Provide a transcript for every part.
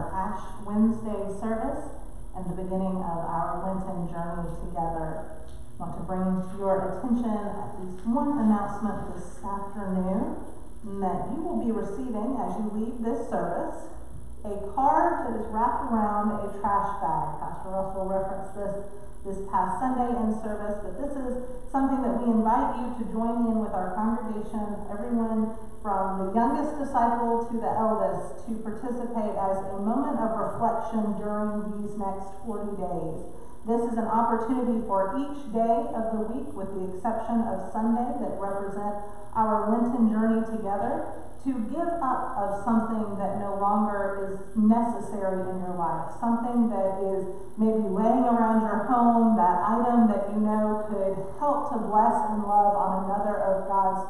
Our Ash Wednesday service and the beginning of our Lenten journey together. I want to bring to your attention at least one announcement this afternoon that you will be receiving as you leave this service a card that is wrapped around a trash bag. Pastor Russell referenced this this past Sunday in service, but this is something that we invite you to join in with our congregation, everyone from the youngest disciple to the eldest, to participate as a moment of reflection during these next 40 days. This is an opportunity for each day of the week, with the exception of Sunday, that represent our Lenten journey together, to give up of something that no longer is necessary in your life, something that is maybe laying around your home, that item that you know could help to bless and love on another of God's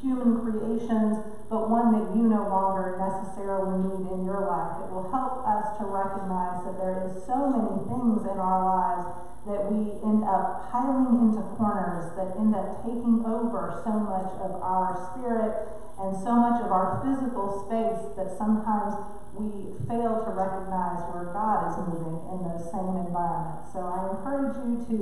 human creations, but one that you no longer necessarily need in your life. It will help us to recognize that there is so many things in our lives that we end up piling into corners, that end up taking over so much of our spirit and so much of our physical space that sometimes we fail to recognize where God is moving in those same environments. So I encourage you to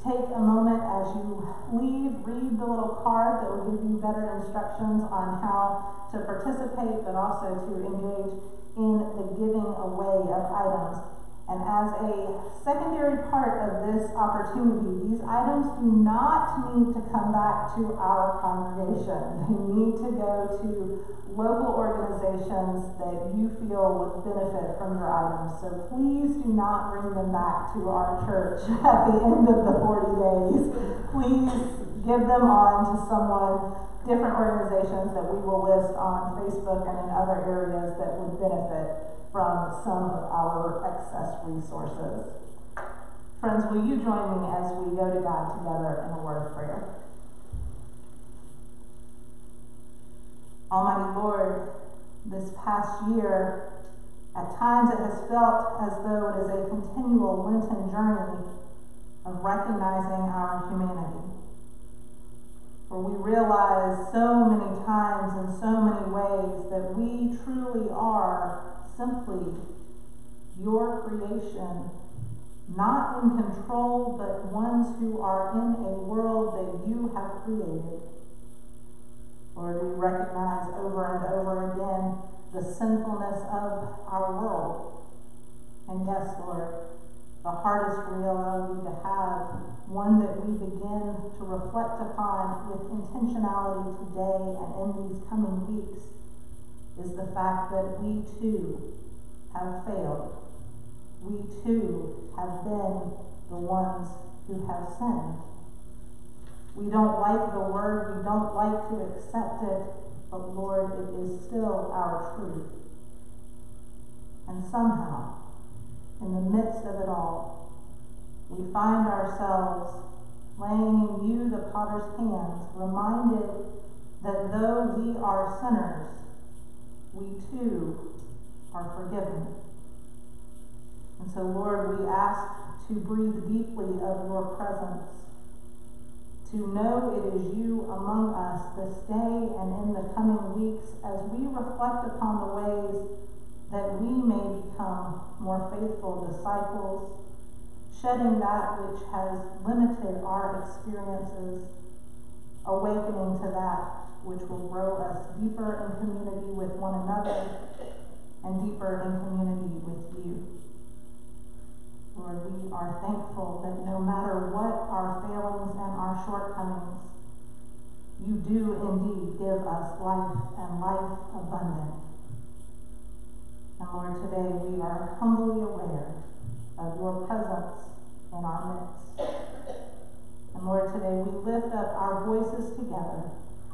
take a moment as you leave, read the little card that will give you better instructions on how to participate, but also to engage in the giving away of items and as a secondary part of this opportunity, these items do not need to come back to our congregation. They need to go to local organizations that you feel would benefit from your items. So please do not bring them back to our church at the end of the 40 days. Please give them on to someone, different organizations that we will list on Facebook and in other areas that would benefit from some of our excess resources. Friends, will you join me as we go to God together in a word of prayer? Almighty Lord, this past year, at times it has felt as though it is a continual Lenten journey of recognizing our humanity. For we realize so many times in so many ways that we truly are simply your creation, not in control, but ones who are in a world that you have created. Lord, we recognize over and over again the sinfulness of our world. And yes, Lord, the hardest reality to have, one that we begin to reflect upon with intentionality today and in these coming weeks, is the fact that we too have failed. We too have been the ones who have sinned. We don't like the word, we don't like to accept it, but Lord, it is still our truth. And somehow, in the midst of it all, we find ourselves laying in you, the potter's hands, reminded that though we are sinners, we too are forgiven. And so, Lord, we ask to breathe deeply of your presence, to know it is you among us this day and in the coming weeks as we reflect upon the ways that we may become more faithful disciples, shedding that which has limited our experiences, awakening to that which will grow us deeper in community with one another and deeper in community with you. Lord, we are thankful that no matter what our failings and our shortcomings, you do indeed give us life and life abundant. And Lord, today we are humbly aware of your presence in our midst. And Lord, today we lift up our voices together,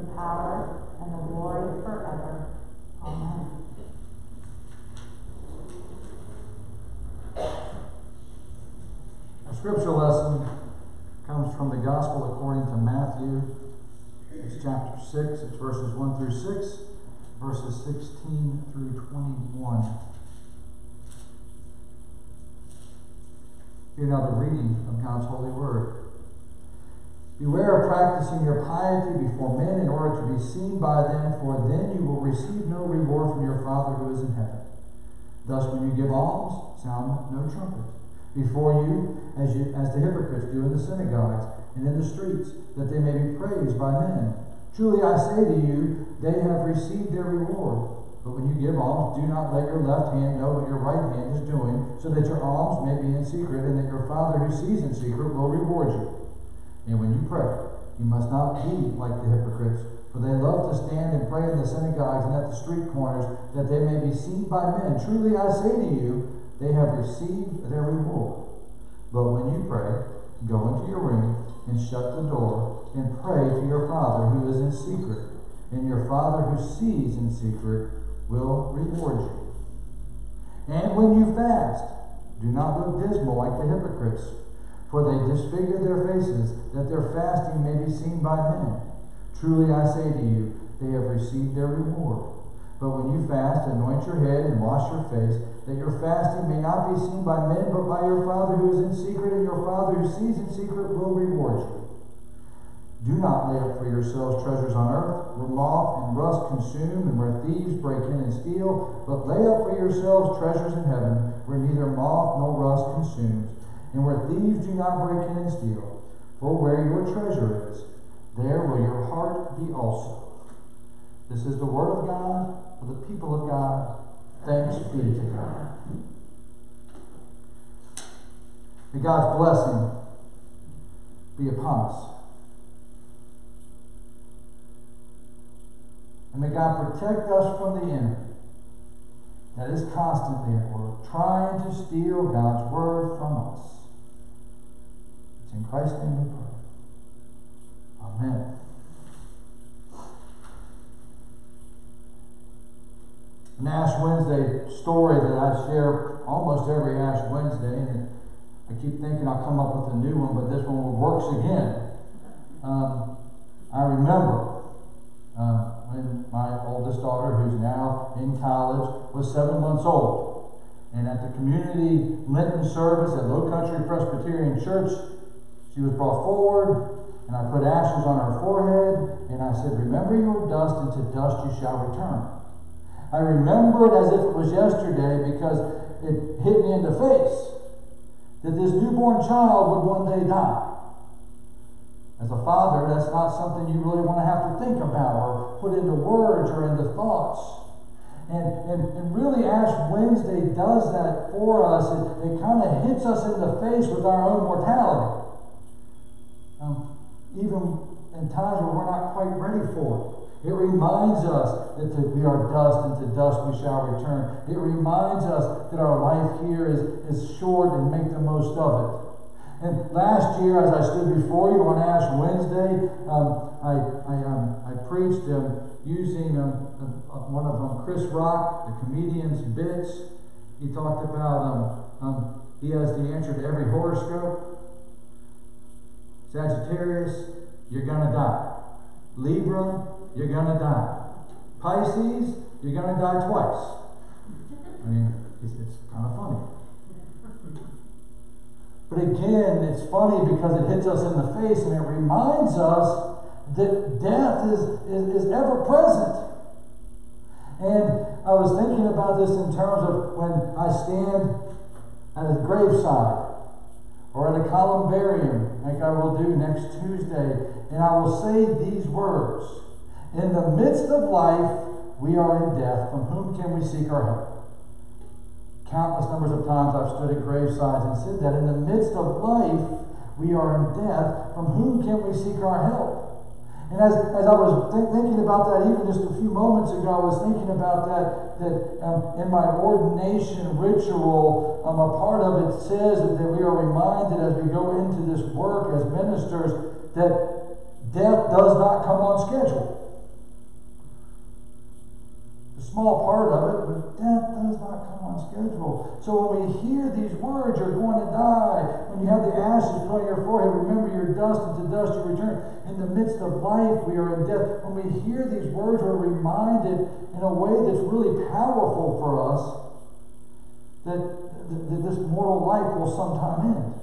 the power, and the glory forever. Amen. Our scripture lesson comes from the Gospel according to Matthew. It's chapter 6, it's verses 1 through 6, verses 16 through 21. Hear now the reading of God's holy word. Beware of practicing your piety before men in order to be seen by them, for then you will receive no reward from your Father who is in heaven. Thus, when you give alms, sound no trumpet before you as, you, as the hypocrites do in the synagogues and in the streets, that they may be praised by men. Truly I say to you, they have received their reward. But when you give alms, do not let your left hand know what your right hand is doing, so that your alms may be in secret, and that your Father who sees in secret will reward you. And when you pray, you must not be like the hypocrites, for they love to stand and pray in the synagogues and at the street corners, that they may be seen by men. Truly I say to you, they have received their reward. But when you pray, go into your room and shut the door and pray to your Father who is in secret. And your Father who sees in secret will reward you. And when you fast, do not look dismal like the hypocrites for they disfigure their faces, that their fasting may be seen by men. Truly I say to you, they have received their reward. But when you fast, anoint your head and wash your face, that your fasting may not be seen by men, but by your Father who is in secret, and your Father who sees in secret will reward you. Do not lay up for yourselves treasures on earth, where moth and rust consume, and where thieves break in and steal, but lay up for yourselves treasures in heaven, where neither moth nor rust consumes and where thieves do not break in and steal. For where your treasure is, there will your heart be also. This is the word of God for the people of God. Thanks be to God. May God's blessing be upon us. And may God protect us from the enemy that is constantly at work, trying to steal God's word from us. In Christ's name we pray. Amen. An Ash Wednesday story that I share almost every Ash Wednesday, and I keep thinking I'll come up with a new one, but this one works again. Um, I remember uh, when my oldest daughter, who's now in college, was seven months old. And at the community Lenten service at Low Country Presbyterian Church, she was brought forward, and I put ashes on her forehead, and I said, Remember you're dust, and to dust you shall return. I remember it as if it was yesterday because it hit me in the face that this newborn child would one day die. As a father, that's not something you really want to have to think about or put into words or into thoughts. And, and, and really, Ash Wednesday does that for us. It, it kind of hits us in the face with our own mortality even in times where we're not quite ready for it. It reminds us that we are dust, and to dust we shall return. It reminds us that our life here is, is short and make the most of it. And last year, as I stood before you on Ash Wednesday, um, I, I, um, I preached um, using um, uh, one of um, Chris Rock, the comedian's bits. He talked about um, he has the answer to every horoscope. Sagittarius, you're going to die. Libra, you're going to die. Pisces, you're going to die twice. I mean, it's, it's kind of funny. But again, it's funny because it hits us in the face and it reminds us that death is, is, is ever present. And I was thinking about this in terms of when I stand at a graveside or at a columbarium, like I will do next Tuesday, and I will say these words In the midst of life, we are in death. From whom can we seek our help? Countless numbers of times I've stood at gravesides and said that in the midst of life, we are in death. From whom can we seek our help? And as, as I was th- thinking about that, even just a few moments ago, I was thinking about that, that um, in my ordination ritual, um, a part of it says that we are reminded as we go into this work as ministers that death does not come on schedule. Small part of it, but death does not come on schedule. So when we hear these words, you're going to die. When you have the ashes on your forehead, remember you're dust, and to dust you return. In the midst of life, we are in death. When we hear these words, we're reminded in a way that's really powerful for us that, that this mortal life will sometime end.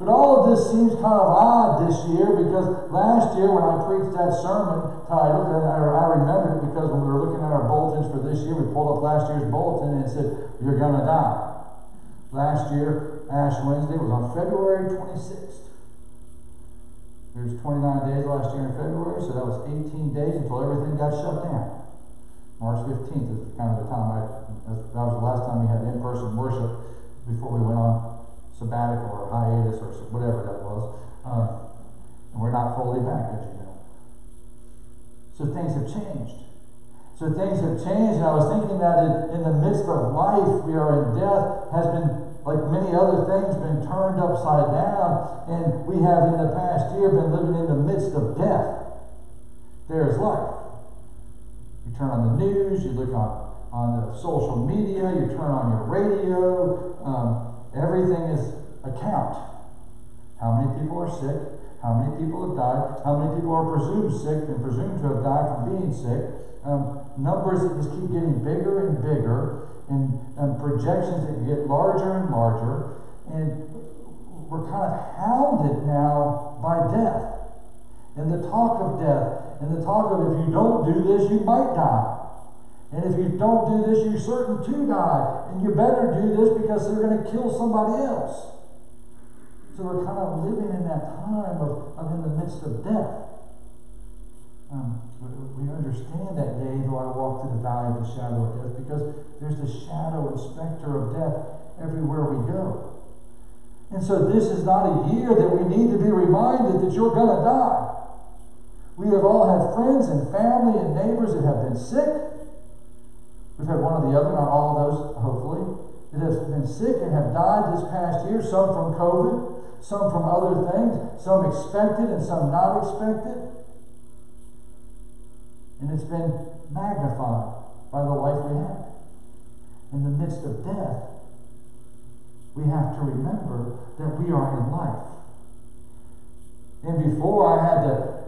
But all of this seems kind of odd this year because last year when I preached that sermon titled, and I, I remember it because when we were looking at our bulletins for this year, we pulled up last year's bulletin and it said, You're going to die. Last year, Ash Wednesday was on February 26th. There's 29 days last year in February, so that was 18 days until everything got shut down. March 15th is kind of the time I, that was the last time we had in person worship before we went on sabbatical or hiatus or whatever that was. Um, and we're not fully back, as you know. So things have changed. So things have changed, and I was thinking that in, in the midst of life, we are in death, has been, like many other things, been turned upside down, and we have in the past year been living in the midst of death. There is life. You turn on the news, you look on, on the social media, you turn on your radio, um, Everything is a count. How many people are sick? How many people have died? How many people are presumed sick and presumed to have died from being sick? Um, numbers that just keep getting bigger and bigger, and, and projections that get larger and larger. And we're kind of hounded now by death. And the talk of death, and the talk of if you don't do this, you might die. And if you don't do this, you're certain to die. And you better do this because they're going to kill somebody else. So we're kind of living in that time of, of in the midst of death. Um, we understand that, day, though I walk through the valley of the shadow of death, because there's the shadow and specter of death everywhere we go. And so this is not a year that we need to be reminded that you're going to die. We have all had friends and family and neighbors that have been sick We've had one or the other, not all of those, hopefully, that have been sick and have died this past year, some from COVID, some from other things, some expected and some not expected. And it's been magnified by the life we have. In the midst of death, we have to remember that we are in life. And before I had to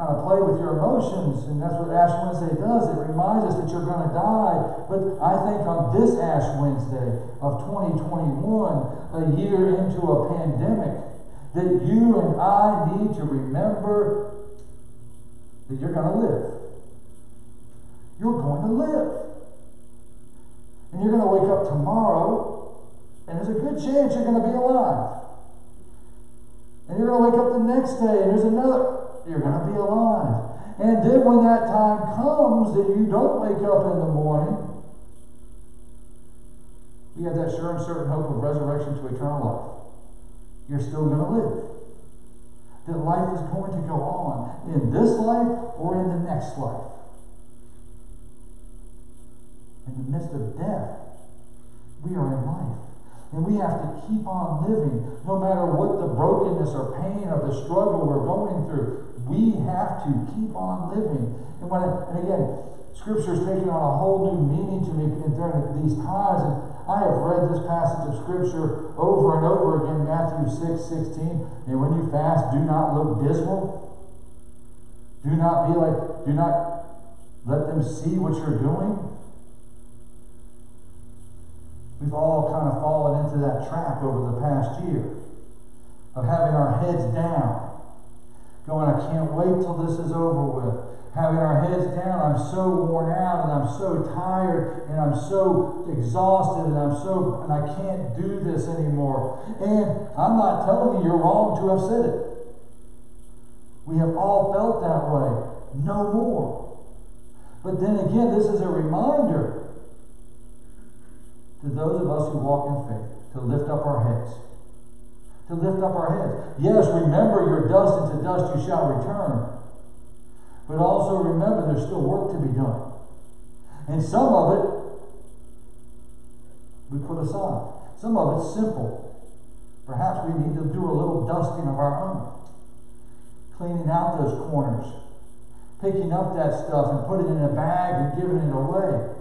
kind of play with your emotions, and that's what Ash Wednesday does. It reminds us that you're going to die. But I think on this Ash Wednesday of 2021, a year into a pandemic, that you and I need to remember that you're going to live. You're going to live. And you're going to wake up tomorrow, and there's a good chance you're going to be alive. And you're going to wake up the next day, and there's another you're going to be alive. And then when that time comes that you don't wake up in the morning, you have that sure and certain hope of resurrection to eternal life. You're still going to live. That life is going to go on in this life or in the next life. In the midst of death, we are in life. And we have to keep on living no matter what the brokenness or pain or the struggle we're going through. We have to keep on living. And when it, and again, Scripture is taking on a whole new meaning to me during these times. And I have read this passage of Scripture over and over again, Matthew 6, 16. And when you fast, do not look dismal. Do not be like, do not let them see what you're doing. We've all kind of fallen into that trap over the past year of having our heads down going, I can't wait till this is over with. Having our heads down, I'm so worn out and I'm so tired and I'm so exhausted and I'm so, and I can't do this anymore. And I'm not telling you you're wrong to have said it. We have all felt that way. No more. But then again, this is a reminder to those of us who walk in faith to lift up our heads to lift up our heads. Yes, remember you're dust, and to dust you shall return. But also remember there's still work to be done. And some of it we put aside. Some of it's simple. Perhaps we need to do a little dusting of our own, cleaning out those corners, picking up that stuff and putting it in a bag and giving it away.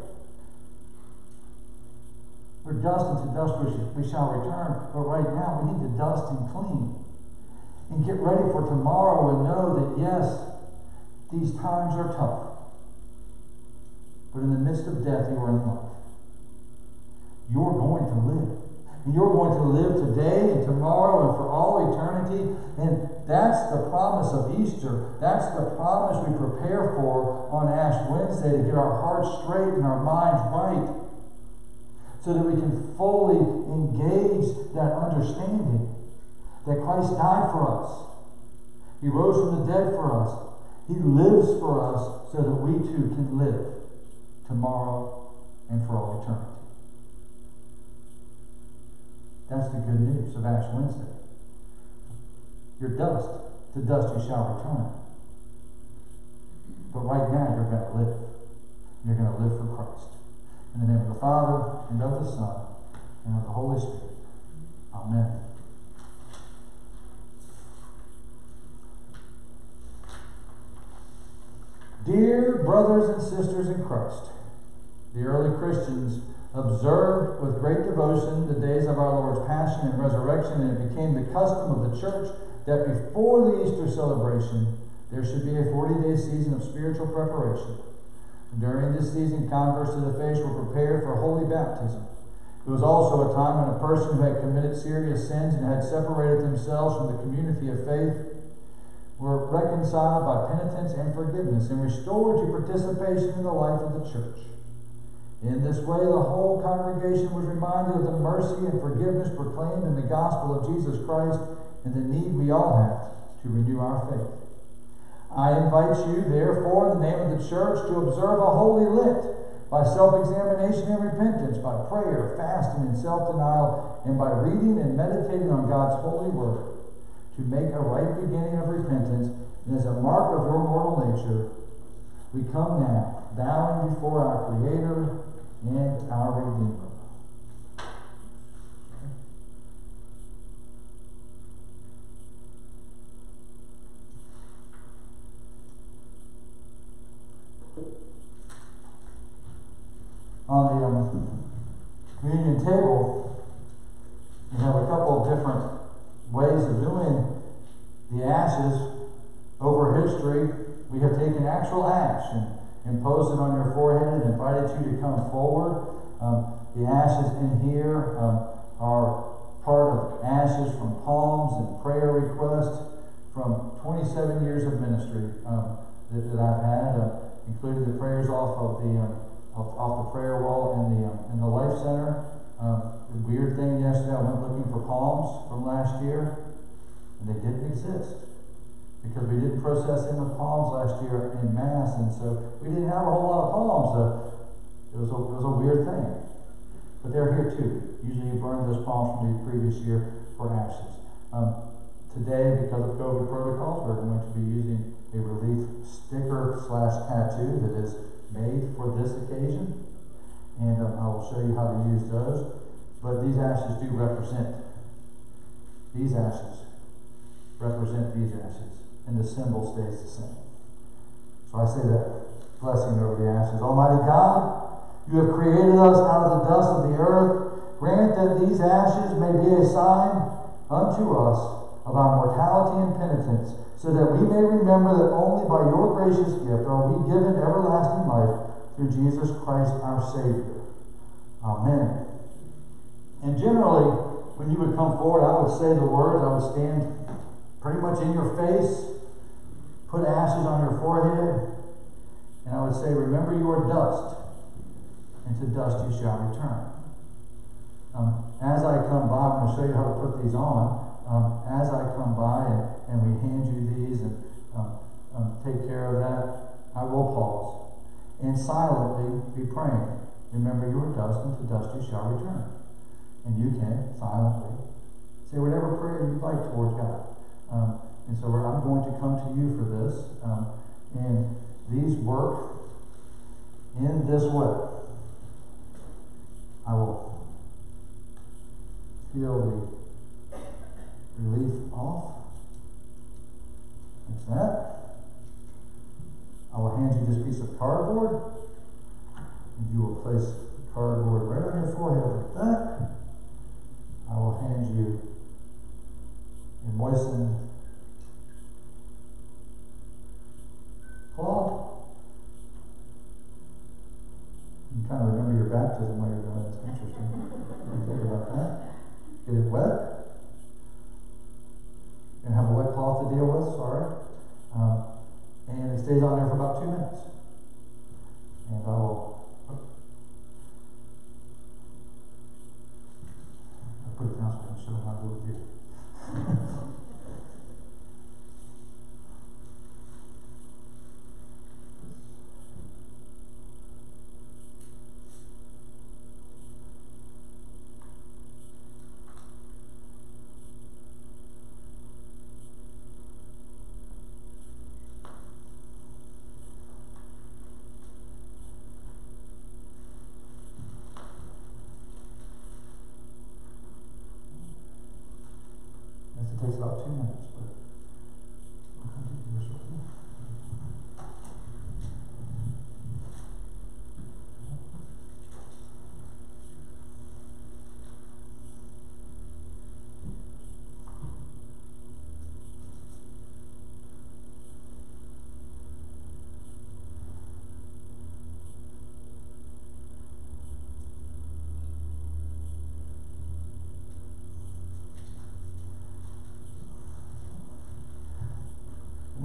We're dust and to dust we shall return, but right now we need to dust and clean and get ready for tomorrow and know that yes, these times are tough. But in the midst of death, you are in life. You're going to live. And you're going to live today and tomorrow and for all eternity. And that's the promise of Easter. That's the promise we prepare for on Ash Wednesday to get our hearts straight and our minds right so that we can fully engage that understanding that Christ died for us. He rose from the dead for us. He lives for us so that we too can live tomorrow and for all eternity. That's the good news of Ash Wednesday. You're dust. To dust you shall return. But right now, you're going to live. You're going to live for Christ. In the name of the Father, and of the Son, and of the Holy Spirit. Amen. Dear brothers and sisters in Christ, the early Christians observed with great devotion the days of our Lord's Passion and Resurrection, and it became the custom of the church that before the Easter celebration, there should be a 40 day season of spiritual preparation. During this season, converts to the faith were prepared for holy baptism. It was also a time when a person who had committed serious sins and had separated themselves from the community of faith were reconciled by penitence and forgiveness and restored to participation in the life of the church. In this way, the whole congregation was reminded of the mercy and forgiveness proclaimed in the gospel of Jesus Christ and the need we all have to renew our faith. I invite you, therefore, in the name of the church, to observe a holy Lent by self examination and repentance, by prayer, fasting, and self denial, and by reading and meditating on God's holy word, to make a right beginning of repentance, and as a mark of your mortal nature, we come now, bowing before our Creator and our Redeemer. On the um, communion table, we have a couple of different ways of doing the ashes over history. We have taken actual ash and imposed it on your forehead and invited you to come forward. Um, the ashes in here um, are part of ashes from palms and prayer requests from 27 years of ministry um, that, that, I've had, uh, including the prayers off of the um, off, the prayer wall in the um, in the Life Center. Um, the weird thing yesterday, I went looking for palms from last year, and they didn't exist because we didn't process in the palms last year in mass, and so we didn't have a whole lot of palms. Uh, it was a, it was a weird thing, but they're here too. Usually, you burn those palms from the previous year for ashes. Um, today, because of COVID protocols, we're going to be using a relief sticker slash tattoo that is made for this occasion, and uh, I will show you how to use those. But these ashes do represent these ashes represent these ashes and the symbol stays the same. So I say that blessing over the ashes. Almighty God, you have created us out of the dust of the earth. Grant that these ashes may be a sign unto us of our mortality and penitence, so that we may remember that only by your gracious gift are we given everlasting life through Jesus Christ our Savior. Amen. And generally, when you would come forward, I would say the words, I would stand pretty much in your face put ashes on your forehead, and I would say, Remember you are dust, and to dust you shall return. Um, as I come by, I'm going to show you how to put these on. Um, as I come by and, and we hand you these and um, um take care of that, I will pause and silently be praying. Remember you are dust, and to dust you shall return. And you can silently say whatever prayer you'd like towards God. Um, and so I'm going to come to you for this. Um, and these work in this way. I will peel the relief off. Like that. I will hand you this piece of cardboard. And you will place the cardboard right on your forehead like that. I will hand you a moistened cloth. You kind of remember your baptism while you're doing it. It's interesting. Think about that. Get it wet. And have a wet cloth to deal with, sorry. Um, and it stays on there for about two minutes. And I will. I put it down so I can show how to do with you. Yes, it takes about two minutes, but. we'll continue this with you.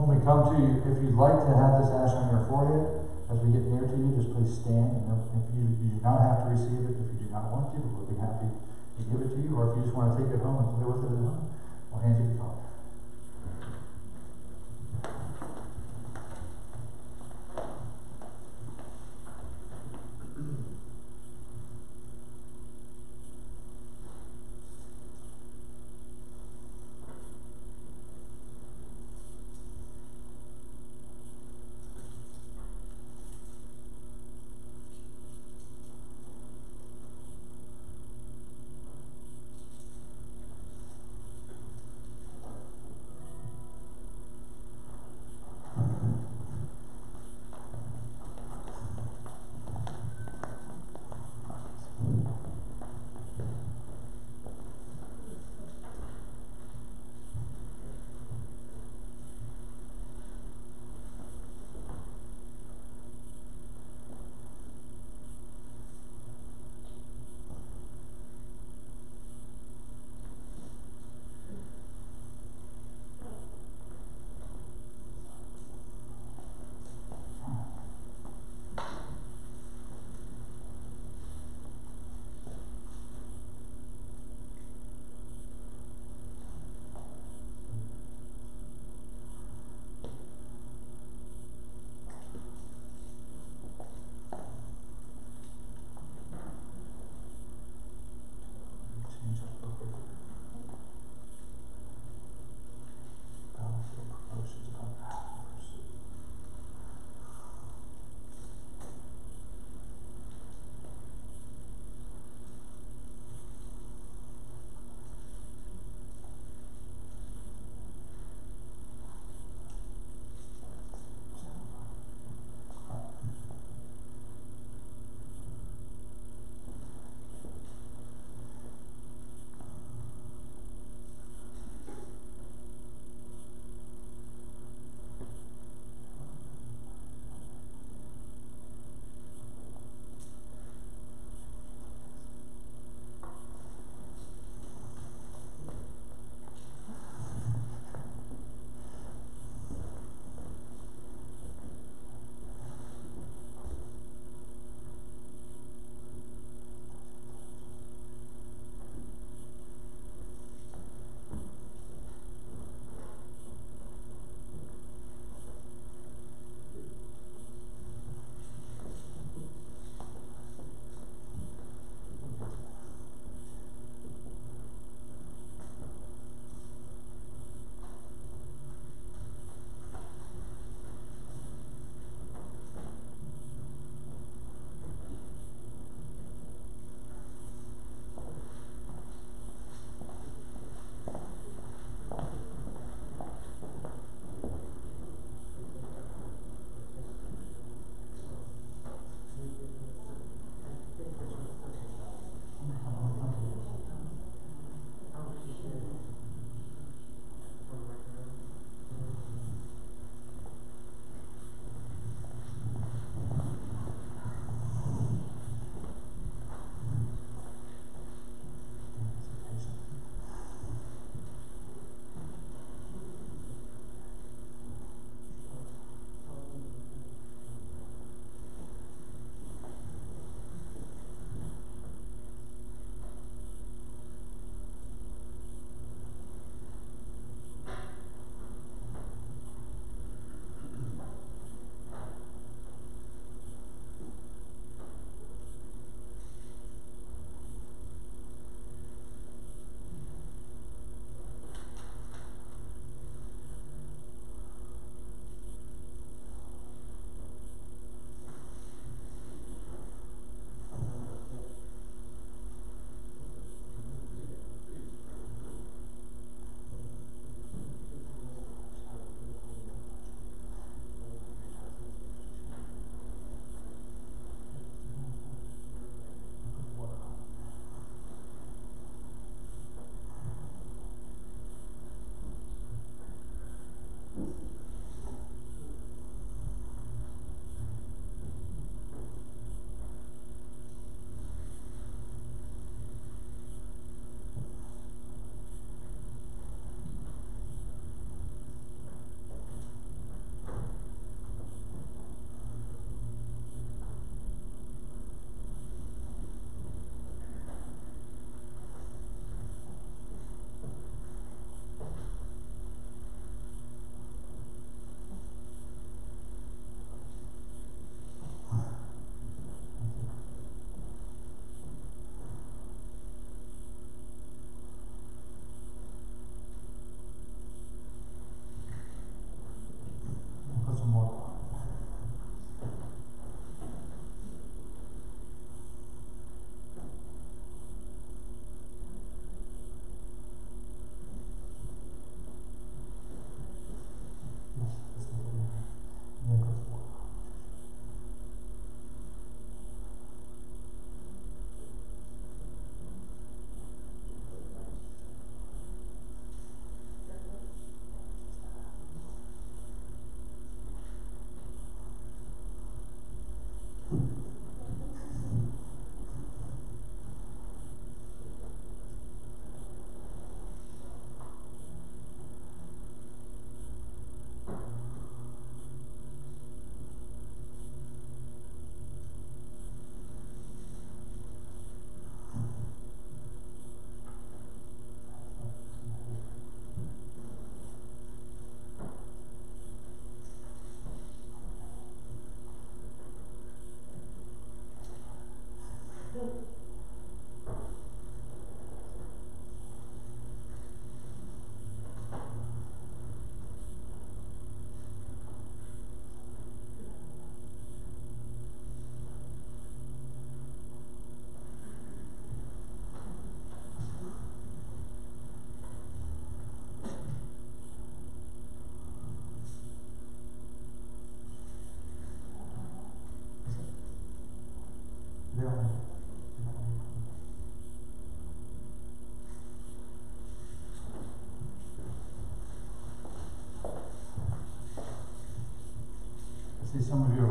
When we come to you, if you'd like to have this ash on your forehead, as we get near to you, just please stand. And if you, you do not have to receive it, if you do not want to, we'll be happy to give it to you. Or if you just want to take it home and play with it at home, we'll hand you the card.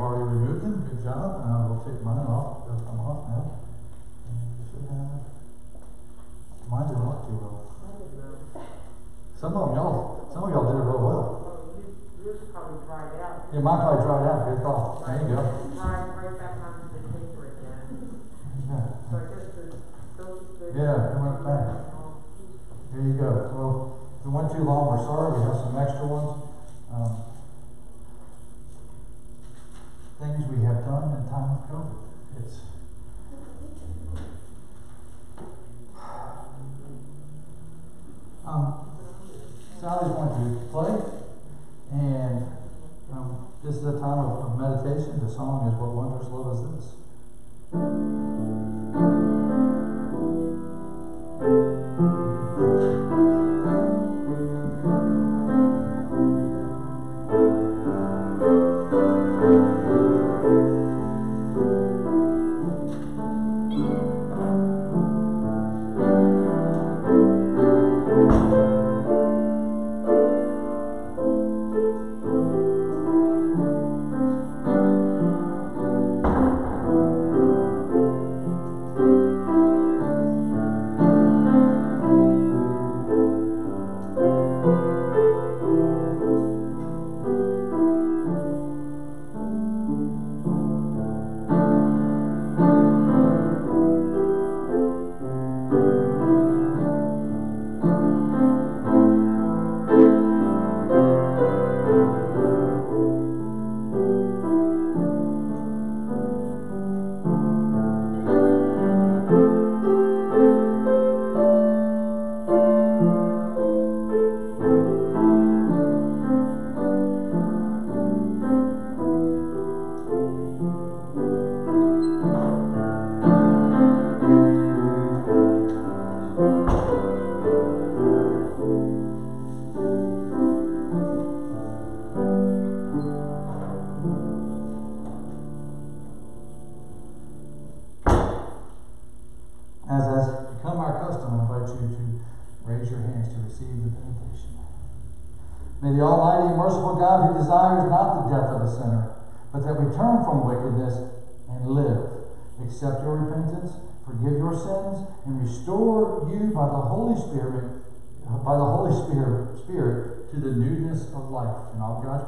already removed them. Good job. Uh, and I will take mine off because I'm off now.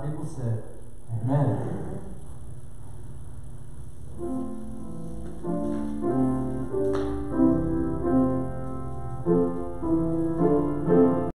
people said, Amen.